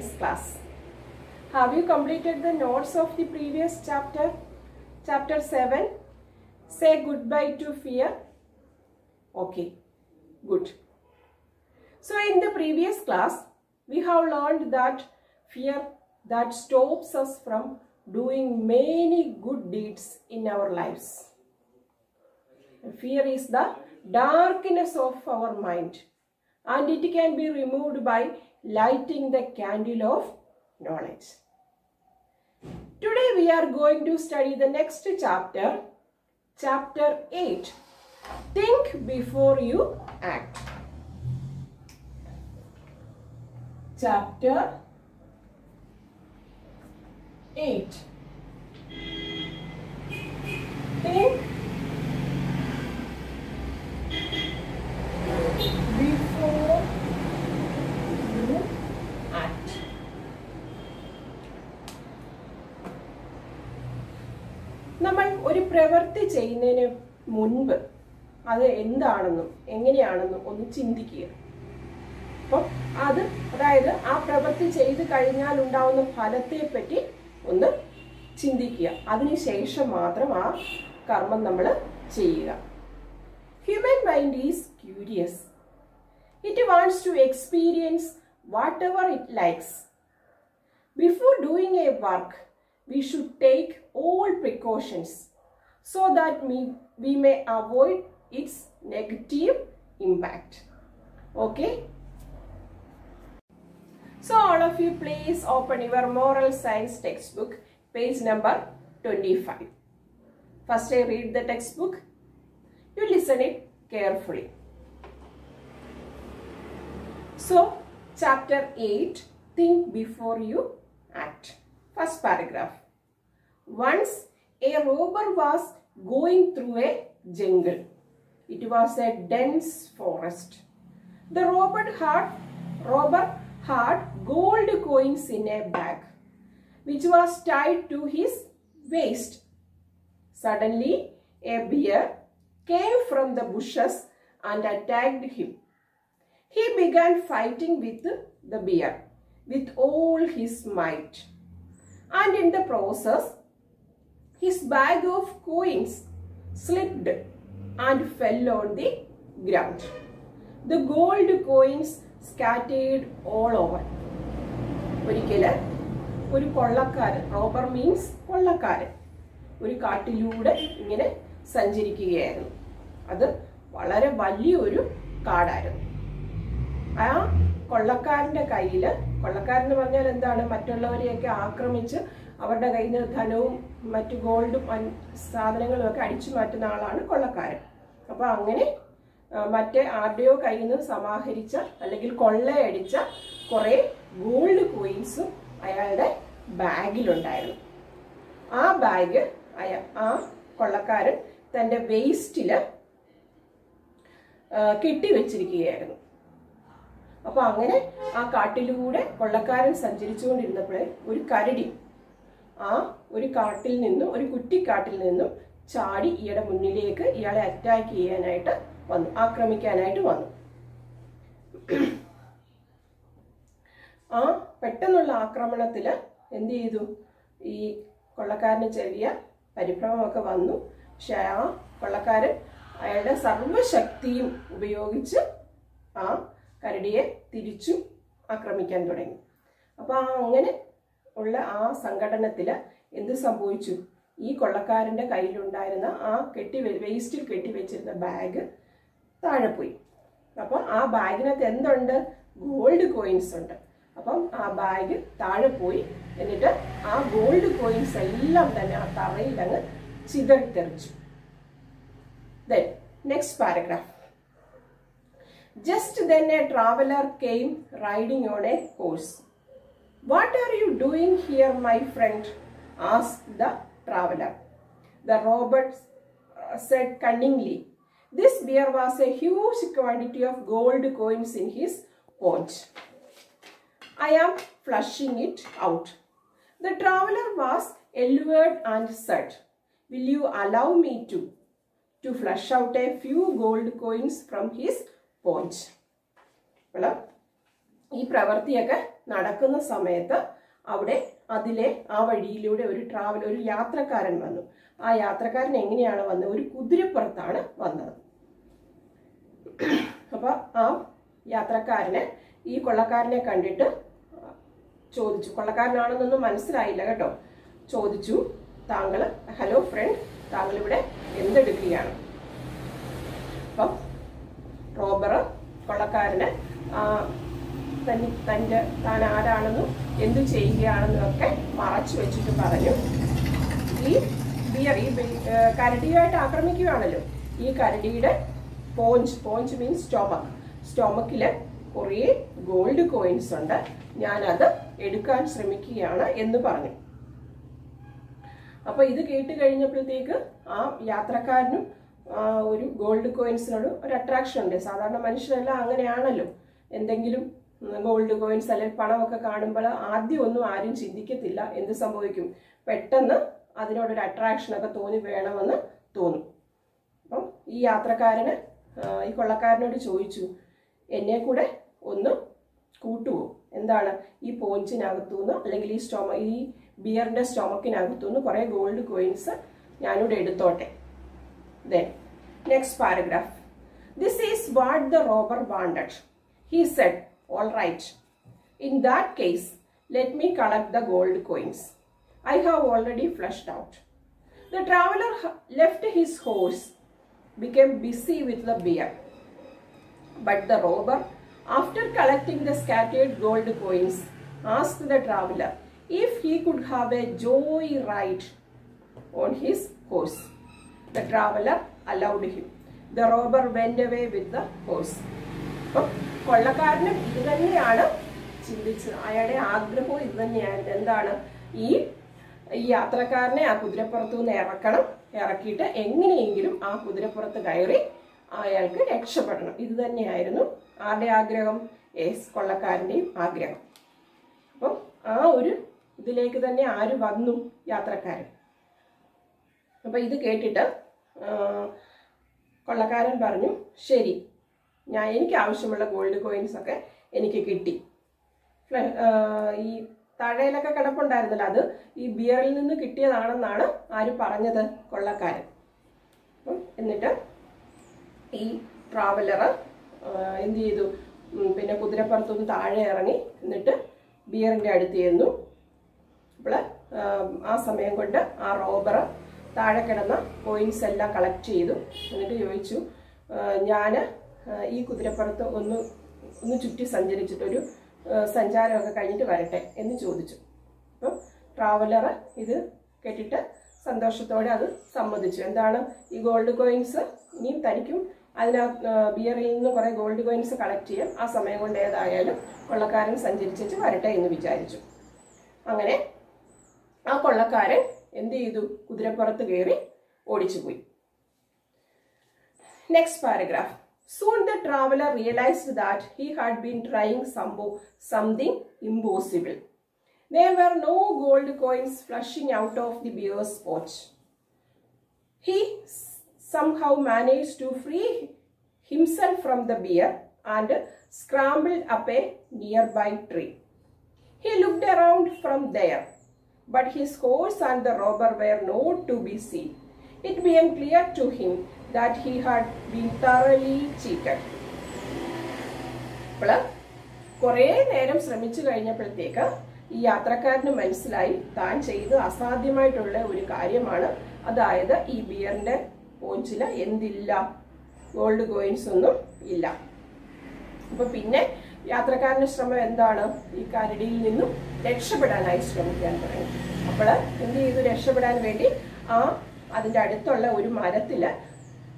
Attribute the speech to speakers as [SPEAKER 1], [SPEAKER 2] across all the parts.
[SPEAKER 1] science class. Have you completed the notes of the previous chapter? Chapter 7. Say goodbye to fear. Okay. Good. So in the previous class, we have learned that fear that stops us from doing many good deeds in our lives. Fear is the darkness of our mind and it can be removed by lighting the candle of knowledge. Today we are going to study the next chapter, chapter 8. Think before you act. Chapter 8. Think നമ്മൾ ഒരു പ്രവൃത്തി ചെയ്യുന്നതിന് മുൻപ് അത് എന്താണെന്നും എങ്ങനെയാണെന്നും ഒന്ന് ചിന്തിക്കുക. അപ്പം അത് അതായത് ആ പ്രവൃത്തി ചെയ്ത് കഴിഞ്ഞാൽ ഉണ്ടാവുന്ന ഫലത്തെ പറ്റി ഒന്ന് ചിന്തിക്കുക. അതിനുശേഷം മാത്രം ആ കർമ്മം നമ്മൾ ചെയ്യുക. Human mind is curious it wants to experience whatever it likes before doing a work we should take all precautions so that we, we may avoid its negative impact. Okay? So all of you please open your moral science textbook, page number 25. First I read the textbook. You listen it carefully. So chapter 8, think before you act. First paragraph. Once a robber was going through a jungle. It was a dense forest. The robber had, robber had gold coins in a bag, which was tied to his waist. Suddenly, a bear came from the bushes and attacked him. He began fighting with the bear with all his might and in the process his bag of coins slipped and fell on the ground. The gold coins scattered all over. ഒരിക്കൽ ഒരു കൊള്ളക്കാരൻ robber means കൊള്ളക്കാരൻ ഒരു കാട്ടിലൂടെ ഇങ്ങനെ സഞ്ചരിക്കുകയായിരുന്നു അത് വളരെ വലിയൊരു കാടായിരുന്നു ആ കൊള്ളക്കാരന്റെ കയ്യിൽ കൊള്ളക്കാരൻ എന്ന് പറഞ്ഞാൽ എന്താണ്? മറ്റുള്ളവരെയൊക്കെ ആക്രമിച്ച് അവരുടെ കയ്യിൽ നിന്ന് ധനവും മറ്റു ഗോൾഡും സാധനങ്ങളും ഒക്കെ അടിച്ചു മാറ്റുന്ന ആളാണ് കൊള്ളക്കാരൻ. അപ്പൊ അങ്ങനെ മറ്റേ ആരുടെയോ കയ്യിൽ നിന്ന് സമാഹരിച്ച അല്ലെങ്കിൽ കൊള്ളയടിച്ച കുറെ ഗോൾഡ് കോയിൻസും അയാളുടെ ബാഗിലുണ്ടായിരുന്നു. ആ ബാഗ് അയ ആ കൊള്ളക്കാരൻ തന്റെ വേസ്റ്റിൽ കെട്ടിവെച്ചിരിക്കുകയായിരുന്നു. അപ്പൊ അങ്ങനെ ആ കാട്ടിലൂടെ കൊള്ളക്കാരൻ സഞ്ചരിച്ചുകൊണ്ടിരുന്നപ്പോഴേ ഒരു കരടി ആ ഒരു കാട്ടിൽ നിന്നും ഒരു കുറ്റിക്കാട്ടിൽ നിന്നും ചാടി ഇയാളുടെ മുന്നിലേക്ക് ഇയാളെ അറ്റാക്ക് ചെയ്യാനായിട്ട് വന്നു ആക്രമിക്കാനായിട്ട് വന്നു. ആ പെട്ടെന്നുള്ള ആക്രമണത്തിൽ എന്ത് ചെയ്തു? ഈ കൊള്ളക്കാരന് ചെറിയ പരിഭ്രമമൊക്കെ വന്നു. പക്ഷെ ആ കൊള്ളക്കാരൻ അയാളുടെ സർവശക്തിയും ഉപയോഗിച്ച് ആ കരടിയെ തിരിച്ചു ആക്രമിക്കാൻ തുടങ്ങി. അപ്പൊ ആ അങ്ങനെ ഉള്ള ആ സംഘടനത്തിൽ എന്ത് സംഭവിച്ചു? ഈ കൊള്ളക്കാരന്റെ കയ്യിലുണ്ടായിരുന്ന ആ കെട്ടി വേസ്റ്റിൽ കെട്ടി വെച്ചിരുന്ന ബാഗ് താഴെ പോയി. അപ്പം ആ ബാഗിനകത്ത് എന്തുണ്ട്? ഗോൾഡ് കോയിൻസ് ഉണ്ട്. അപ്പം ആ ബാഗ് താഴെ പോയി. എന്നിട്ട് ആ ഗോൾഡ് കോയിൻസ് എല്ലാം തന്നെ ആ തറയിൽ അങ്ങ് ചിതറിത്തെറിച്ചു. Next paragraph Just then a traveler came riding on a horse. What are you doing here, my friend? asked the traveler. The robber uh, said cunningly. This bear was a huge quantity of gold coins in his pouch. I am flushing it out. The traveler was allured and said, Will you allow me to? To flush out a few gold coins from his pouch. അപ്പോൾ ഈ പ്രവൃത്തിയൊക്കെ നടക്കുന്ന സമയത്ത് അവിടെ അതിലെ ആ വഴിയിലൂടെ ഒരു travel ഒരു യാത്രക്കാരൻ വന്നു. ആ യാത്രക്കാരൻ എങ്ങനെയാണ് വന്നത്? ഒരു കുതിരപ്പുറത്താണ് വന്നത്. അപ്പൊ ആ യാത്രക്കാരന് ഈ കൊള്ളക്കാരനെ കണ്ടിട്ട് ചോദിച്ചു. കൊള്ളക്കാരനാണെന്നൊന്നും മനസ്സിലായില്ല കേട്ടോ. ചോദിച്ചു താങ്കൾ ഹലോ ഫ്രണ്ട് താങ്കൾ ഇവിടെ എന്തെടുക്കുകയാണ്? അപ്പം റോബർ കൊള്ളക്കാരന്. തനി തന്റെ താൻ ആരാണെന്നും എന്തു ചെയ്യുകയാണെന്നും ഒക്കെ മറച്ചു വെച്ചിട്ട് പറഞ്ഞു. ഈ ബിയർ ഈ കരടിയായിട്ട് ആക്രമിക്കുകയാണല്ലോ. ഈ കരടിയുടെ പോഞ്ച് പോഞ്ച് മീൻസ് സ്റ്റോമക് സ്റ്റോമക്കിൽ കുറേ ഗോൾഡ് കോയിൻസ് ഉണ്ട്. ഞാനത് എടുക്കാൻ ശ്രമിക്കുകയാണ് എന്ന് പറഞ്ഞു. അപ്പോൾ ഇത് കേട്ട് കഴിഞ്ഞപ്പോഴത്തേക്ക് ആ യാത്രക്കാരനും ഒരു ഗോൾഡ് കോയിൻസിനോട് ഒരു അട്രാക്ഷൻ ഉണ്ട്. സാധാരണ മനുഷ്യരെല്ലാം അങ്ങനെയാണല്ലോ. എന്തെങ്കിലും ഗോൾഡ് കോയിൻസ് അല്ലെങ്കിൽ പണമൊക്കെ കാണുമ്പോൾ ആദ്യം ഒന്നും ആരും ചിന്തിക്കത്തില്ല എന്ത് സംഭവിക്കും. പെട്ടെന്ന് അതിനോടൊരു അട്രാക്ഷൻ ഒക്കെ തോന്നി വേണമെന്ന് തോന്നും. അപ്പം ഈ യാത്രക്കാരന് ഈ കൊള്ളക്കാരനോട് ചോദിച്ചു എന്നെ കൂടെ ഒന്ന് കൂട്ടുവോ? എന്താണ് ഈ പോഞ്ചിനകത്തുനിന്ന് അല്ലെങ്കിൽ ഈ സ്റ്റോമ ഈ ബിയറിന്റെ സ്റ്റോമക്കിനകത്തുനിന്ന് കുറേ ഗോൾഡ് കോയിൻസ് ഞാനിവിടെ എടുത്തോട്ടെ? Then, next paragraph. This is what the robber wanted. He said, All right. In that case, let me collect the gold coins. I have already flushed out. The traveler left his horse, became busy with the beer. But the robber, after collecting the scattered gold coins, asked the traveler if he could have a joy ride on his horse. The traveler allowed him the robber went away with the horse അപ്പം കൊള്ളക്കാരനും ഇത് തന്നെയാണ് ചിന്തിച്ചത്. അയാളുടെ ആഗ്രഹവും ഇത് തന്നെയായിരുന്നു എന്താണ്? ഈ ഈ യാത്രക്കാരനെ ആ കുതിരപ്പുറത്തു നിന്ന് ഇറക്കണം. ഇറക്കിയിട്ട് എങ്ങനെയെങ്കിലും ആ കുതിരപ്പുറത്ത് കയറി അയാൾക്ക് രക്ഷപ്പെടണം. ഇത് തന്നെയായിരുന്നു ആരുടെ ആഗ്രഹം? എസ് കൊള്ളക്കാരന്റെയും ആഗ്രഹം. അപ്പം ആ ഒരു ഇതിലേക്ക് തന്നെ ആര് വന്നു യാത്രക്കാരൻ അപ്പം ഇത് കേട്ടിട്ട് കൊള്ളക്കാരൻ പറഞ്ഞു ശരി. ഞാൻ എനിക്ക് ആവശ്യമുള്ള ഗോൾഡ് കോയിൻസ് ഒക്കെ എനിക്ക് കിട്ടി. ഈ താഴയിലൊക്കെ കിടപ്പുണ്ടായിരുന്നല്ലോ അത് ഈ ബിയറിൽ നിന്ന് കിട്ടിയതാണെന്നാണ് ആര് പറഞ്ഞത് കൊള്ളക്കാരൻ. എന്നിട്ട് ഈ ട്രാവലർ എന്ത് ചെയ്തു? പിന്നെ കുതിരപ്പുറത്തുനിന്ന് താഴെ ഇറങ്ങി എന്നിട്ട് ബിയറിന്റെ അടുത്ത് ചെന്നു. അപ്പോൾ ആ സമയം കൊണ്ട് ആ റോബർ താഴെ കിടന്ന കോയിൻസ് എല്ലാം കളക്ട് ചെയ്തു. എന്നിട്ട് ചോദിച്ചു ഞാൻ ഈ കുതിരപ്പുറത്ത് ഒന്ന് ഒന്ന് ചുറ്റി സഞ്ചരിച്ചിട്ടൊരു സഞ്ചാരമൊക്കെ കഴിഞ്ഞിട്ട് വരട്ടെ എന്ന് ചോദിച്ചു. അപ്പം ട്രാവലർ ഇത് കേട്ടിട്ട് സന്തോഷത്തോടെ അത് സമ്മതിച്ചു. എന്താണ് ഈ ഗോൾഡ് കോയിൻസ് ഇനിയും തനിക്കും അതിനകത്ത് ബിയറിൽ നിന്ന് കുറേ ഗോൾഡ് കോയിൻസ് കളക്ട് ചെയ്യാം. ആ സമയം കൊണ്ട് ഏതായാലും കൊള്ളക്കാരൻ സഞ്ചരിച്ചിട്ട് വരട്ടെ എന്ന് വിചാരിച്ചു. അങ്ങനെ ആ കൊള്ളക്കാരൻ എന്ത് ചെയ്തു? കുതിരപ്പുറത്ത് കയറി ഓടിച്ചുപോയി. Next paragraph soon the traveller realise that he had been trying സംഭവ് something impossible there were no gold coins flushing out of the bear's pouch he somehow manage to free himself from the bear and scrambled up a nearby tree he looked around from there but his horse and the robber were not to be seen. It became clear to him that he had been thoroughly cheated. അപ്പോൾ കുറേ നേരം ശ്രമിച്ചു കഴിഞ്ഞപ്പോഴത്തേക്ക് ഈ യാത്രക്കാരന് മനസ്സിലായി താൻ ചെയ്ത് അസാധ്യമായിട്ടുള്ള ഒരു കാര്യമാണ് അതായത് ഈ ബിയറിന്റെ പോഞ്ചിൽ എന്തില്ല ഗോൾഡ് കോയിൻസ് ഒന്നും ഇല്ല അപ്പൊ പിന്നെ യാത്രക്കാരന്റെ ശ്രമം എന്താണ്? ഈ കരടിയിൽ നിന്നും രക്ഷപ്പെടാനായി ശ്രമിക്കാൻ തുടങ്ങി. അപ്പോൾ എന്ത് ചെയ്തു? രക്ഷപ്പെടാൻ വേണ്ടി ആ അതിന്റെ അടുത്തുള്ള ഒരു മരത്തിൽ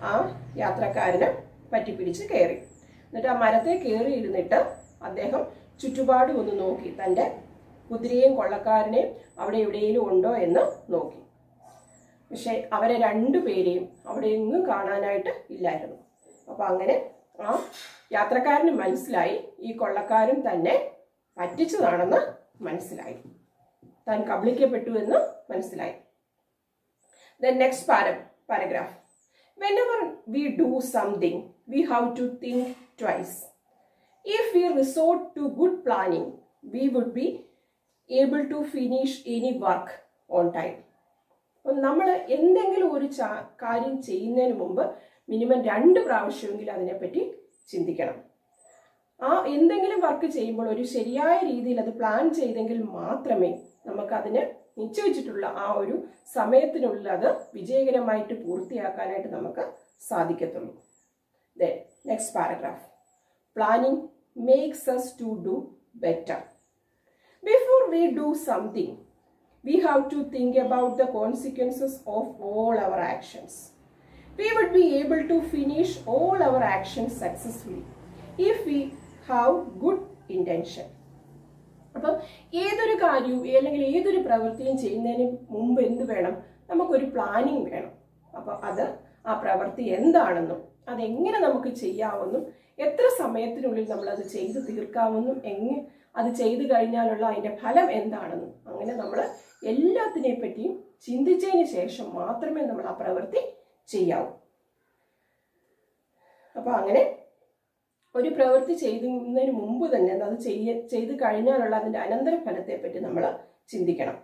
[SPEAKER 1] ആ യാത്രക്കാരനെ പറ്റിപ്പിടിച്ച് കയറി. എന്നിട്ട് ആ മരത്തെ കയറി ഇരുന്നിട്ട് അദ്ദേഹം ചുറ്റുപാടും ഒന്ന് നോക്കി. തന്റെ കുതിരയും കൊള്ളക്കാരനെയും അവിടെ എവിടെയെങ്കിലും ഉണ്ടോ എന്ന് നോക്കി. പക്ഷെ അവരെ രണ്ടുപേരെയും അവിടെ എങ്ങും കാണാനായിട്ട് ഇല്ലായിരുന്നു. അപ്പോൾ അങ്ങനെ ആ യാത്രക്കാരന് മനസ്സിലായി. ഈ കൊള്ളക്കാരൻ തന്നെ പറ്റിച്ചതാണെന്ന് മനസ്സിലായി. താൻ കബളിക്കപ്പെട്ടു എന്ന് മനസ്സിലായി. The next para paragraph whenever we do something we have to think twice if we resort to good planning we would be able to finish any work on time അപ്പം നമ്മൾ എന്തെങ്കിലും ഒരു കാര്യം ചെയ്യുന്നതിന് മുമ്പ് മിനിമം രണ്ട് പ്രാവശ്യമെങ്കിലും അതിനെപ്പറ്റി ചിന്തിക്കണം ആ എന്തെങ്കിലും വർക്ക് ചെയ്യുമ്പോൾ ഒരു ശരിയായ രീതിയിൽ അത് പ്ലാൻ ചെയ്തെങ്കിൽ മാത്രമേ നമുക്കതിന് നിശ്ചയിച്ചിട്ടുള്ള ആ ഒരു സമയത്തിനുള്ളിൽ അത് വിജയകരമായിട്ട് പൂർത്തിയാക്കാനായിട്ട് നമുക്ക് സാധിക്കത്തുള്ളൂ Then, next paragraph planning makes us to do better. Before we do something we have to think about the consequences of all our actions. We would be able to finish all our actions successfully if we have good intention. അപ്പം ഏതൊരു കാര്യവും അല്ലെങ്കിൽ ഏതൊരു പ്രവൃത്തിയും ചെയ്യുന്നതിന് മുമ്പ് എന്ത് വേണം നമുക്കൊരു പ്ലാനിങ് വേണം അപ്പോൾ അത് ആ പ്രവൃത്തി എന്താണെന്നും അതെങ്ങനെ നമുക്ക് ചെയ്യാമെന്നും എത്ര സമയത്തിനുള്ളിൽ നമ്മൾ അത് ചെയ്ത് തീർക്കാമെന്നും എങ്ങനെ അത് ചെയ്തു കഴിഞ്ഞാലുള്ള അതിന്റെ ഫലം എന്താണെന്നും അങ്ങനെ നമ്മൾ എല്ലാത്തിനെ പറ്റിയും ചിന്തിച്ചതിന് ശേഷം മാത്രമേ നമ്മൾ ആ പ്രവൃത്തി ചെയ്യാവൂ. അപ്പോൾ അങ്ങനെ ഒരു പ്രവൃത്തി ചെയ്യുന്നതിന് മുമ്പ് തന്നെ അത് ചെയ്യ ചെയ്ത് കഴിഞ്ഞാലുള്ള അതിന്റെ അനന്തരഫലത്തെപ്പറ്റി നമ്മൾ ചിന്തിക്കണം.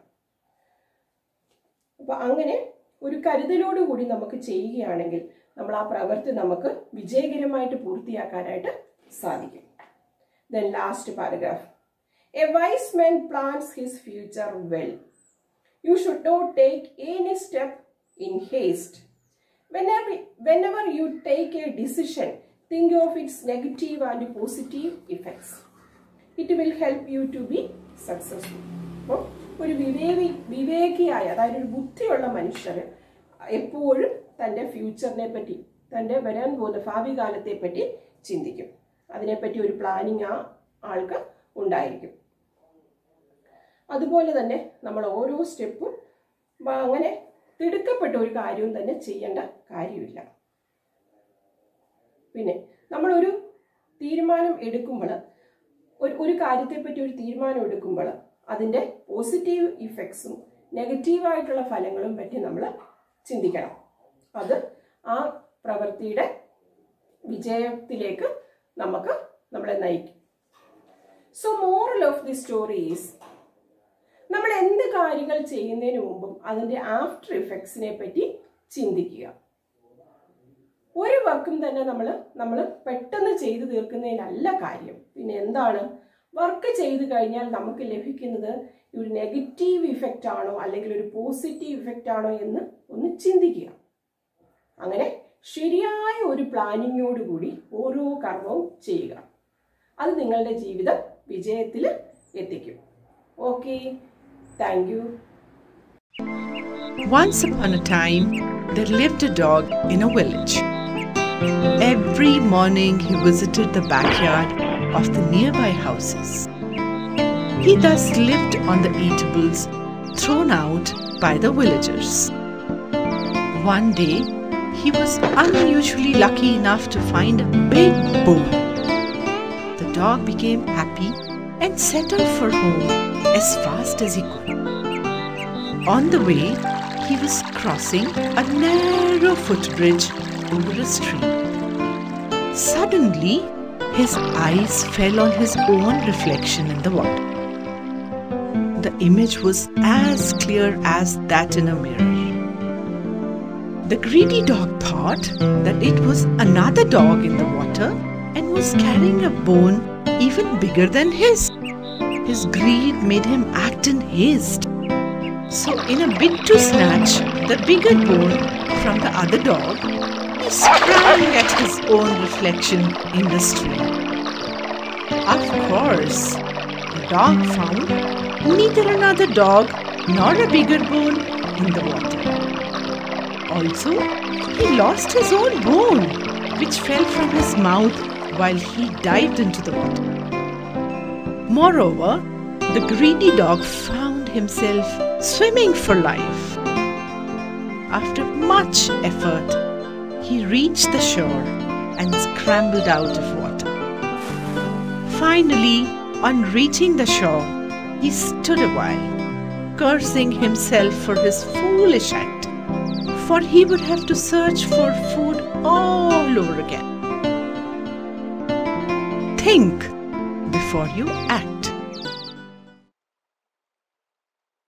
[SPEAKER 1] അപ്പൊ അങ്ങനെ ഒരു കരുതലോടുകൂടി നമുക്ക് ചെയ്യുകയാണെങ്കിൽ നമ്മൾ ആ പ്രവൃത്തി നമുക്ക് വിജയകരമായിട്ട് പൂർത്തിയാക്കാനായിട്ട് സാധിക്കും. Then last paragraph a wise man plans his future well you should not take any step in haste whenever whenever you take a decision think of its negative and positive effects. It will help you to be successful. അപ്പോൾ ഒരു വിവേകി വിവേകിയായ അതായത് ഒരു ബുദ്ധിയുള്ള മനുഷ്യർ എപ്പോഴും തന്റെ ഫ്യൂച്ചറിനെ പറ്റി തന്റെ വരാൻ പോകുന്ന ഭാവി കാലത്തെ പറ്റി ചിന്തിക്കും. അതിനെപ്പറ്റി ഒരു പ്ലാനിങ് ആ ആൾക്ക് ഉണ്ടായിരിക്കും. അതുപോലെ തന്നെ നമ്മൾ ഓരോ സ്റ്റെപ്പും അങ്ങനെ തിടുക്കപ്പെട്ട ഒരു കാര്യവും തന്നെ ചെയ്യേണ്ട കാര്യമില്ല. പിന്നെ നമ്മളൊരു തീരുമാനം എടുക്കുമ്പോൾ ഒരു ഒരു കാര്യത്തെപ്പറ്റി ഒരു തീരുമാനം എടുക്കുമ്പോൾ അതിന്റെ പോസിറ്റീവ് ഇഫക്ട്സും നെഗറ്റീവായിട്ടുള്ള ഫലങ്ങളും പറ്റി നമ്മൾ ചിന്തിക്കണം. അത് ആ പ്രവൃത്തിയുടെ വിജയത്തിലേക്ക് നമുക്ക് നമ്മളെ നയിക്കും. So moral of the story is നമ്മൾ എന്ത് കാര്യങ്ങൾ ചെയ്യുന്നതിന് മുമ്പും അതിന്റെ ആഫ്റ്റർ ഇഫക്ട്സിനെ പറ്റി ചിന്തിക്കുക. ഒരു വർക്കും തന്നെ നമ്മൾ നമ്മൾ പെട്ടെന്ന് ചെയ്തു തീർക്കുന്നതിനല്ല കാര്യം. പിന്നെ എന്താണ്? വർക്ക് ചെയ്തു കഴിഞ്ഞാൽ നമുക്ക് ലഭിക്കുന്നത് ഒരു നെഗറ്റീവ് ഇഫക്റ്റ് ആണോ അല്ലെങ്കിൽ ഒരു പോസിറ്റീവ് ഇഫക്റ്റ് ആണോ എന്ന് ഒന്ന് ചിന്തിക്കുക. അങ്ങനെ ശരിയായ ഒരു പ്ലാനിങ്ങോടുകൂടി ഓരോ കർമ്മവും ചെയ്യുക. അത് നിങ്ങളുടെ ജീവിതം വിജയത്തിൽ എത്തിക്കും. Okay Thank you.
[SPEAKER 2] Once upon a time, there lived a dog in a village. Every morning, he visited the backyard of the nearby houses. He thus lived on the eatables thrown out by the villagers. One day, he was unusually lucky enough to find a big bone. The dog became happy and set off for home as fast as he could. On the way, he was crossing a narrow footbridge over a stream. Suddenly, his eyes fell on his own reflection in the water. The image was as clear as that in a mirror. The greedy dog thought that it was another dog in the water and was carrying a bone even bigger than his. His greed made him act in haste. So, in a bid to snatch the bigger bone from the other dog, he sprang at his own reflection in the stream. Of course, the dog found neither another dog nor a bigger bone in the water. Also, he lost his own bone, which fell from his mouth while he dived into the water. Moreover, the greedy dog found himself swimming for life. After much effort, he reached the shore and scrambled out of water. Finally, on reaching the shore, he stood a while, cursing himself for his foolish act, for he would have to search for food all over again. think for you at